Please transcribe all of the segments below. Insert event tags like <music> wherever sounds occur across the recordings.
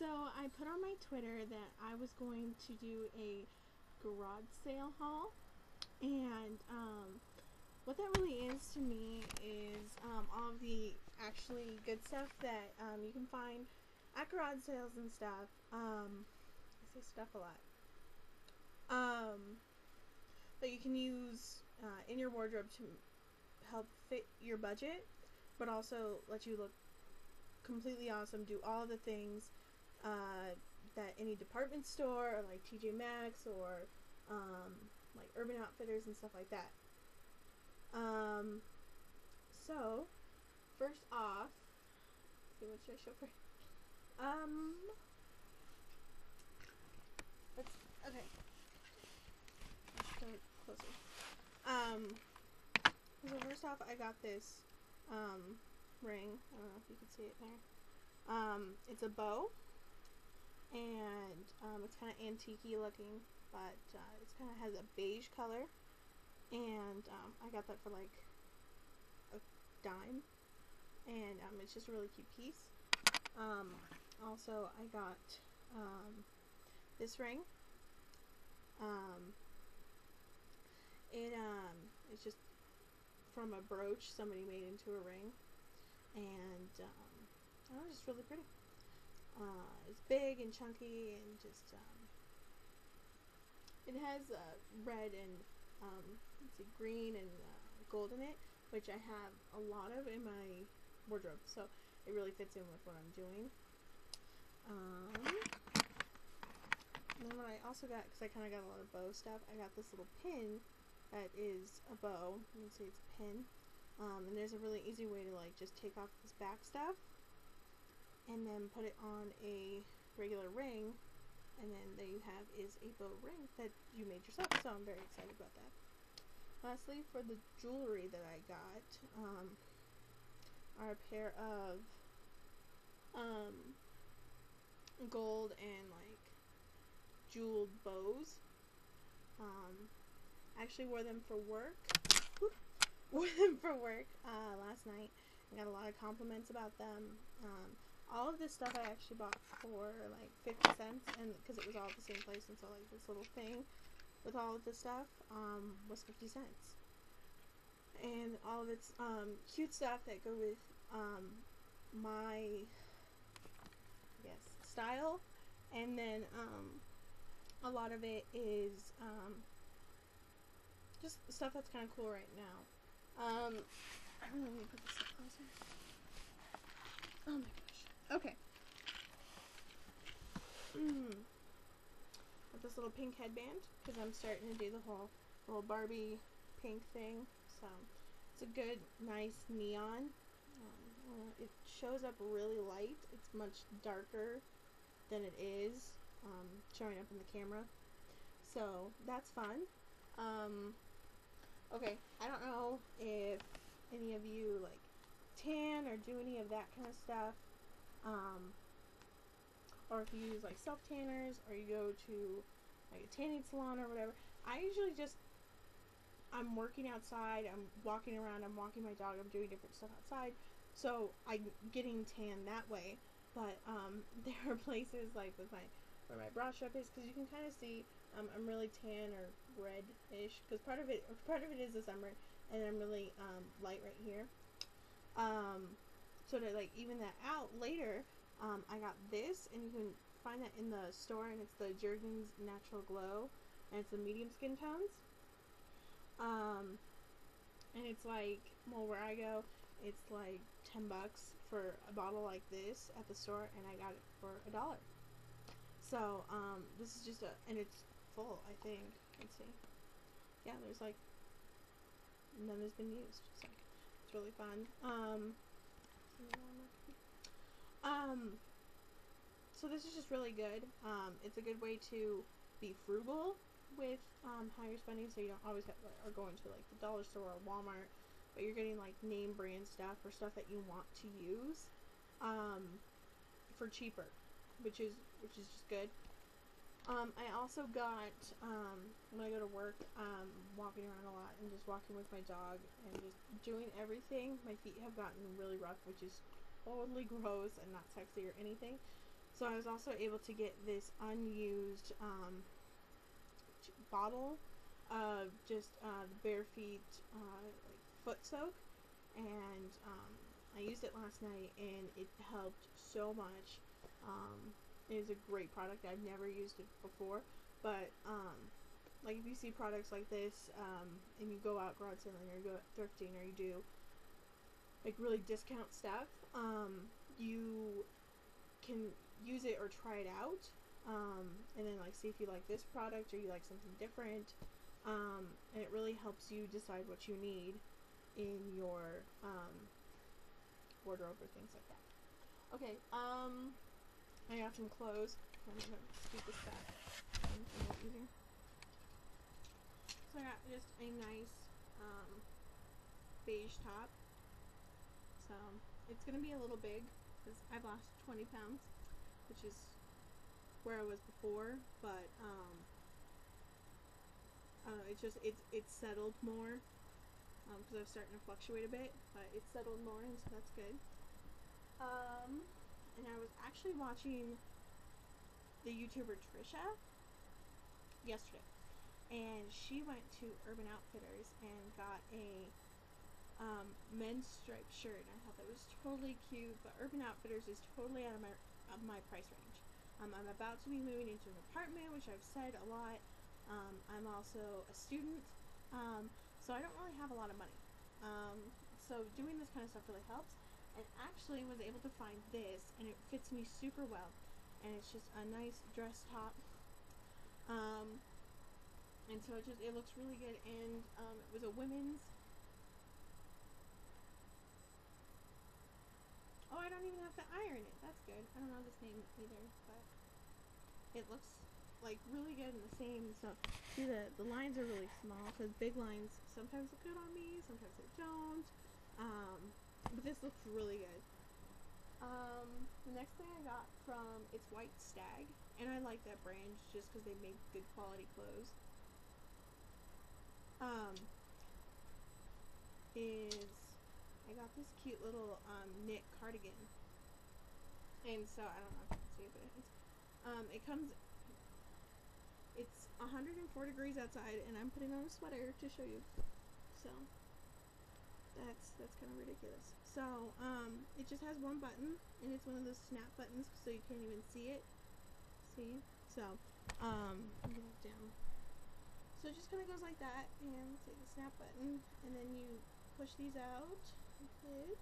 So I put on my Twitter that I was going to do a garage sale haul, and um, what that really is to me is um, all of the actually good stuff that um, you can find at garage sales and stuff. Um, I say stuff a lot. Um, that you can use uh, in your wardrobe to help fit your budget, but also let you look completely awesome. Do all the things uh, that any department store or like TJ Maxx or um, like Urban Outfitters and stuff like that. Um, so first off, see what should I show for? Um, let's okay. Let's closer. Um, so first off, I got this um ring. I don't know if you can see it there. Um, it's a bow, and um, it's kind of antique looking, but uh, it kind of has a beige color, and um, I got that for like a dime, and um, it's just a really cute piece. Um, also, I got um, this ring. Um, it it's just from a brooch somebody made into a ring, and um, oh, it's just really pretty. Uh, it's big and chunky and just um, it has uh, red and um, see, green and uh, gold in it, which I have a lot of in my wardrobe, so it really fits in with what I'm doing. Um, and then what I also got, because I kind of got a lot of bow stuff, I got this little pin that is a bow. You can see it's a pin. Um, and there's a really easy way to like just take off this back stuff and then put it on a regular ring and then there you have is a bow ring that you made yourself so I'm very excited about that. Lastly for the jewelry that I got um, are a pair of um, gold and like jeweled bows. Um, I actually wore them for work. <laughs> Wore them for work uh, last night. I got a lot of compliments about them. Um, all of this stuff I actually bought for like 50 cents and because it was all at the same place and so like this little thing with all of the stuff um, was 50 cents. And all of its um, cute stuff that go with um, my yes style. And then um, a lot of it is um, just stuff that's kind of cool right now. Um, <clears throat> let me put this up closer. Oh my god Okay. Mm. With this little pink headband, because I'm starting to do the whole little Barbie pink thing. So it's a good, nice neon. Um, it shows up really light. It's much darker than it is um, showing up in the camera. So that's fun. Um, okay, I don't know if any of you like tan or do any of that kind of stuff. Um, or if you use like self tanners or you go to like a tanning salon or whatever. I usually just I'm working outside, I'm walking around, I'm walking my dog, I'm doing different stuff outside. So I'm getting tan that way. But um, <laughs> there are places like with my where my brow strap is because you can kind of see um, I'm really tan or red-ish because part of it part of it is the summer and I'm really um, light right here. Um, so to like even that out later, um, I got this, and you can find that in the store, and it's the Jergens Natural Glow, and it's the medium skin tones. Um, and it's like, well, where I go, it's like 10 bucks for a bottle like this at the store, and I got it for a dollar. So, um, this is just a, and it's full, I think. Let's see. Yeah, there's like, none has been used, so it's really fun. Um, um, so this is just really good. Um, it's a good way to be frugal with um, how you're spending, so you don't always have, are going to like the dollar store or Walmart, but you're getting like name brand stuff or stuff that you want to use um, for cheaper, which is which is just good. Um, I also got um, when I go to work, um, walking around a lot and just walking with my dog and just doing everything. My feet have gotten really rough, which is totally gross and not sexy or anything. So I was also able to get this unused um, bottle of just uh, bare feet uh, like foot soak, and um, I used it last night, and it helped so much. Um, it is a great product. I've never used it before, but um, like if you see products like this, um, and you go out garage selling or you go thrifting or you do like really discount stuff, um, you can use it or try it out, um, and then like see if you like this product or you like something different, um, and it really helps you decide what you need in your um, wardrobe or things like that. Okay, um, I got some clothes. I'm gonna scoot this back. So I got just a nice um, beige top. So it's gonna be a little big because I've lost 20 pounds, which is where I was before, but um, uh, it's just it's it's settled more because I was starting to fluctuate a bit, but it's settled more, and so that's good. Um, and I was actually watching the YouTuber Trisha yesterday, and she went to Urban Outfitters and got a um, men's striped shirt. And I thought that was totally cute, but Urban Outfitters is totally out of my of my price range. Um, I'm about to be moving into an apartment, which I've said a lot. Um, I'm also a student, um, so I don't really have a lot of money. Um, so doing this kind of stuff really helps. And actually was able to find this, and it fits me super well. And it's just a nice dress top. Um, and so it just it looks really good. And it was a women's. Oh, I don't even have to iron it. That's good. I don't know this name either, but it looks like really good and the same. So see the the lines are really small because big lines sometimes look good on me, sometimes they don't. Um, but this looks really good. Um, the next thing I got from it's White Stag, and I like that brand just because they make good quality clothes. Um, is I got this cute little um, knit cardigan, and so I don't know if you can see it, but it's um, it comes. It's 104 degrees outside, and I'm putting on a sweater to show you. So that's that's kind of ridiculous. So um, it just has one button, and it's one of those snap buttons, so you can't even see it. See? So um, down. So it just kind of goes like that, and take the snap button, and then you push these out. It.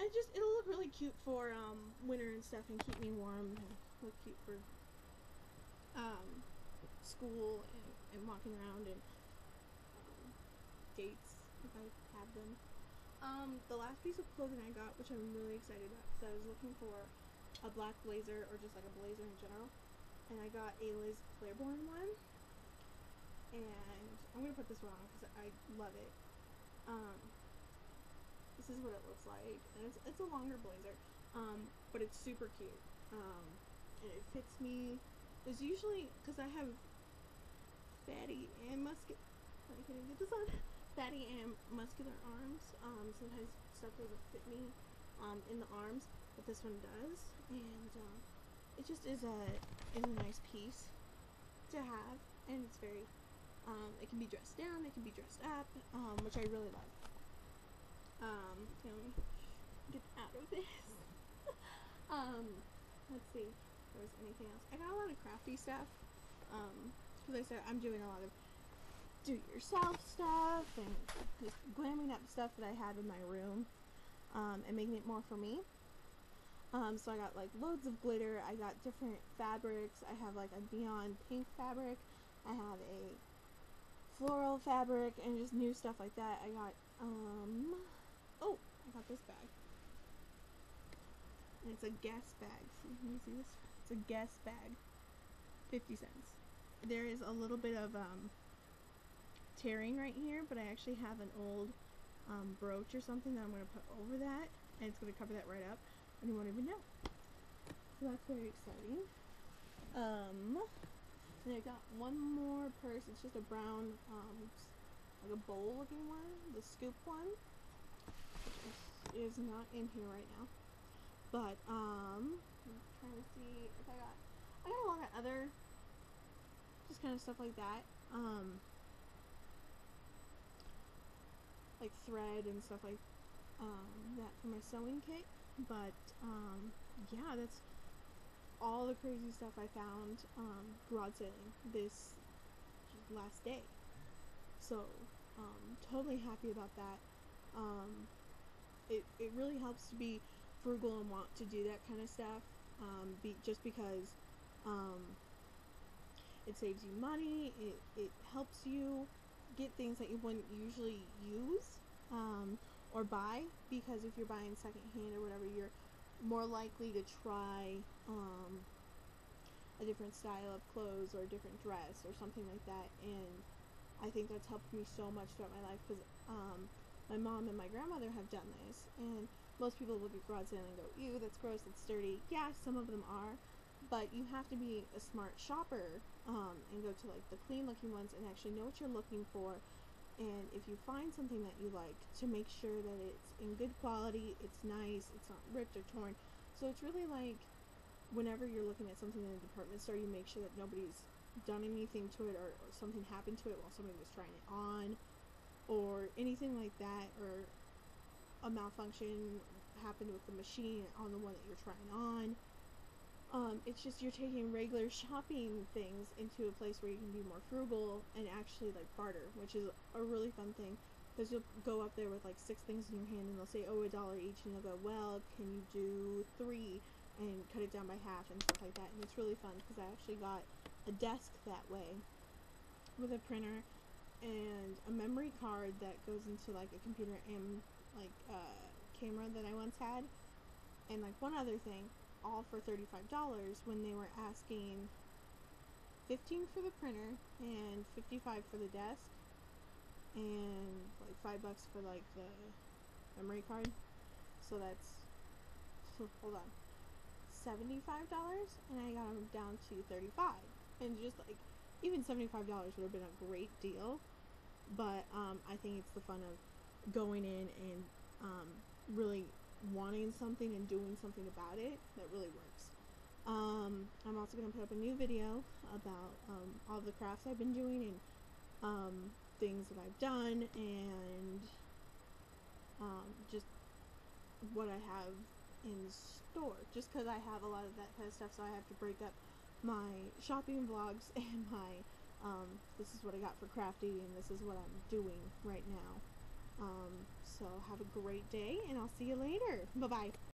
And just it'll look really cute for um, winter and stuff, and keep me warm, and look cute for um, school and, and walking around and um, dates if I have them. Um, the last piece of clothing I got, which I'm really excited about, because I was looking for a black blazer or just like a blazer in general, and I got a Liz Claiborne one. And I'm gonna put this one on because I love it. Um, this is what it looks like, and it's it's a longer blazer, um, but it's super cute. Um, and it fits me. There's usually because I have fatty and muscular. I even get this on. <laughs> Fatty and muscular arms. Um, sometimes stuff doesn't fit me um, in the arms, but this one does, and uh, it just is a is a nice piece to have, and it's very. Um, it can be dressed down, it can be dressed up, um, which I really love. Um, you know, get out of this. <laughs> um, let's see if there was anything else. I got a lot of crafty stuff. Um, because I said I'm doing a lot of do-it-yourself stuff and just glamming up stuff that I had in my room, um, and making it more for me. Um, so I got like loads of glitter. I got different fabrics. I have like a neon pink fabric. I have a floral fabric and just new stuff like that. I got um oh, I got this bag. And it's a Guess bag. See, can you see this? It's a Guess bag. 50 cents. There is a little bit of um tearing right here, but I actually have an old um, brooch or something that I'm going to put over that, and it's going to cover that right up, and you won't even know. So that's very exciting. Um, and I got one more purse. It's just a brown, um, like a bowl looking one, the scoop one, is, not in here right now. But um, I'm trying to see if I got I got a lot of other just kind of stuff like that. Um, like thread and stuff like um, that for my sewing kit. But um, yeah, that's all the crazy stuff I found um, garage sailing this last day. So um, totally happy about that. Um, it it really helps to be frugal and want to do that kind of stuff. Um, be, just because um, it saves you money, it, it helps you get things that you wouldn't usually use um, or buy because if you're buying secondhand or whatever, you're more likely to try um, a different style of clothes or a different dress or something like that. And I think that's helped me so much throughout my life because um, my mom and my grandmother have done this. And most people look at garage sailing and go, ew, that's gross, that's dirty. Yeah, some of them are. But you have to be a smart shopper um, and go to like the clean looking ones and actually know what you're looking for. And if you find something that you like, to make sure that it's in good quality, it's nice, it's not ripped or torn. So it's really like whenever you're looking at something in a department store, you make sure that nobody's done anything to it or, or something happened to it while somebody was trying it on or anything like that or a malfunction happened with the machine on the one that you're trying on. Um, it's just you're taking regular shopping things into a place where you can be more frugal and actually like barter, which is a really fun thing. Because you'll go up there with like six things in your hand and they'll say, oh, a dollar each, and you'll go, well, can you do three? And cut it down by half and stuff like that. And it's really fun because I actually got a desk that way with a printer and a memory card that goes into like a computer and like a uh, camera that I once had. And like one other thing, all for $35 when they were asking 15 for the printer and 55 for the desk and like 5 bucks for like the memory card. So that's so <laughs> hold on. $75 and I got them down to 35 and just like even $75 would have been a great deal but um, I think it's the fun of going in and um, really wanting something and doing something about it that really works. Um, I'm also going to put up a new video about um, all the crafts I've been doing and um, things that I've done and um, just what I have in store. Just because I have a lot of that kind of stuff, so I have to break up my shopping vlogs <laughs> and my um, this is what I got for crafty and this is what I'm doing right now. Um, so have a great day, and I'll see you later. Bye bye.